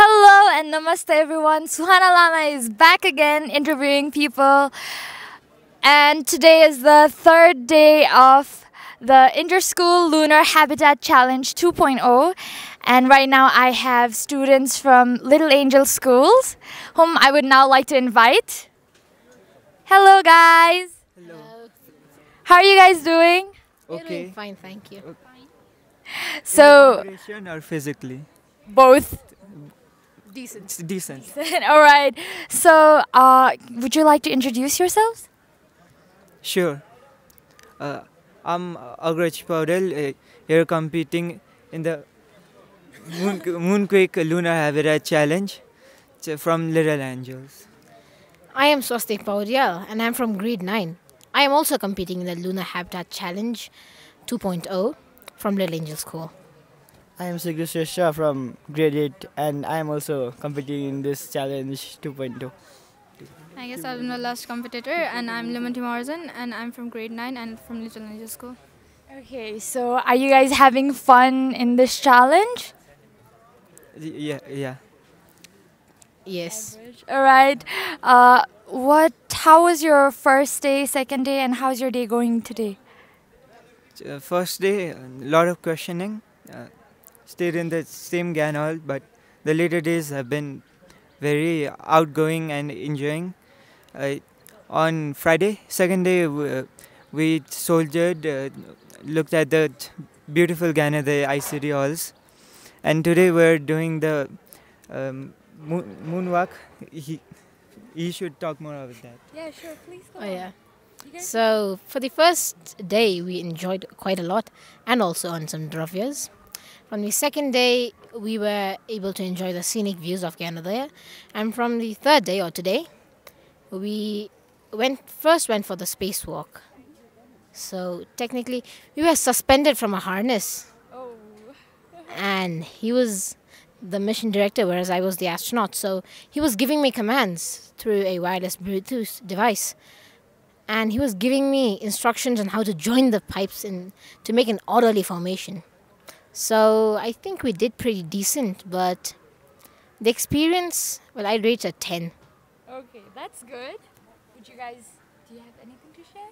Hello and namaste everyone. Suhana Lama is back again interviewing people. And today is the third day of the Interschool Lunar Habitat Challenge 2.0. And right now I have students from Little Angel Schools whom I would now like to invite. Hello guys. Hello. How are you guys doing? Okay. doing fine, thank you. So Vibration or physically? both Decent. It's decent. All right. So, uh, would you like to introduce yourselves? Sure. Uh, I'm Agraj Paudel, uh, here competing in the Moon, Moonquake Lunar Habitat Challenge It's, from Little Angels. I am Swastik Paudyal and I'm from grade 9. I am also competing in the Lunar Habitat Challenge 2.0 from Little Angel School. I am Sigrisha Shah from grade 8 and I am also competing in this challenge 2.2. I guess I'm the last competitor, and I'm Limonty Morrison, and I'm from grade 9 and from Little Ninja School. Okay. So, are you guys having fun in this challenge? Yeah, yeah. Yes. All right. Uh, what? How was your first day, second day, and how's your day going today? Uh, first day, a lot of questioning. Uh, stayed in the same GAN hall, but the later days have been very outgoing and enjoying. Uh, on Friday, second day, we, we soldiered, uh, looked at the beautiful GAN at the ICD halls, and today we're doing the um, moon, moonwalk. He, he should talk more about that. Yeah, sure. Please go. Oh, yeah. So, for the first day, we enjoyed quite a lot and also on some dravyas. On the second day, we were able to enjoy the scenic views of Gyanodaya. And from the third day, or today, we went first went for the spacewalk. So, technically, we were suspended from a harness. Oh. and he was the mission director, whereas I was the astronaut. So he was giving me commands through a wireless Bluetooth device, and he was giving me instructions on how to join the pipes in to make an orderly formation. So I think we did pretty decent, but the experience, well, I'd rate a ten. Okay, that's good. Would you guys? Do you have anything to share?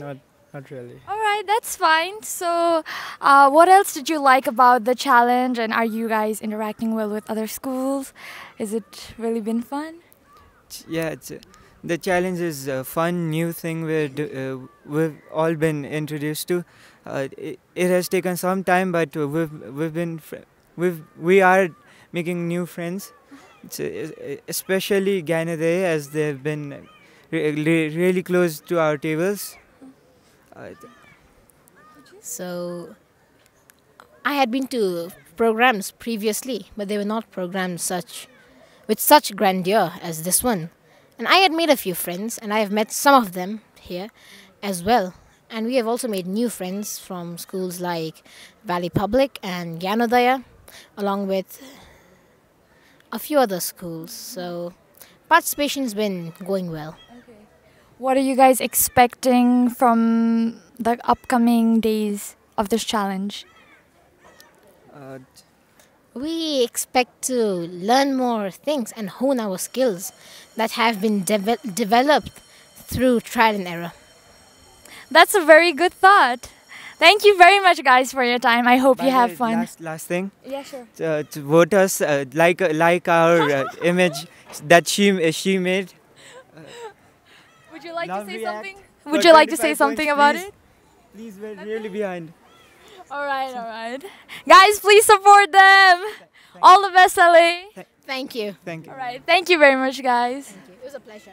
Not not really. All right, that's fine. So, uh, what else did you like about the challenge? And are you guys interacting well with other schools? Is it really been fun? Yeah, it's, uh, the challenge is a fun new thing we're uh, we've all been introduced to. Uh, it, it has taken some time, but we've we've been we've we are making new friends. It's, uh, especially Ganade as they've been re- re- really close to our tables. Uh, So I had been to programs previously, but they were not programs such with such grandeur as this one. And I had made a few friends, and I have met some of them here as well. And we have also made new friends from schools like Valley Public and Gyanodaya, along with a few other schools. So participation's been going well. What are you guys expecting from the upcoming days of this challenge? uh, We expect to learn more things and hone our skills that have been deve- developed through trial and error. That's a very good thought. Thank you very much, guys, for your time. I hope by you have way, fun. Last, last thing, Yeah, sure. uh, to vote us uh, like like our uh, image that she uh, she made. Would you like Love to say React something? for Would you like to say something points, about please. it? Please, we're really behind. All right, all right. Guys, please support them. All the best, LA. Thank you. Thank you. All right. Thank you very much, guys. It was a pleasure.